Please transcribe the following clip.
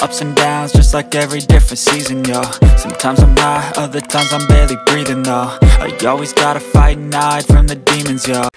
Ups and downs, just like every different season, yo Sometimes I'm high, other times I'm barely breathing, though. I always gotta fight and hide from the demons, yo